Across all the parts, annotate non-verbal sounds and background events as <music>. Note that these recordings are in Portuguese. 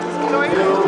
Norden.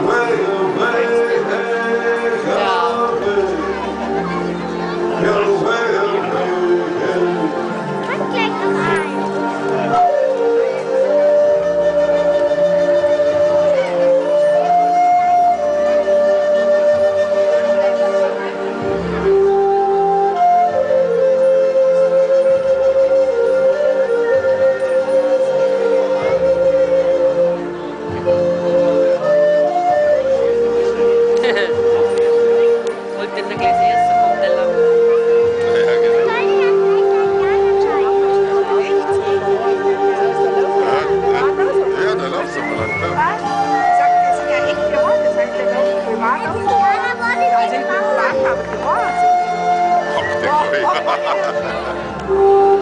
Música <laughs>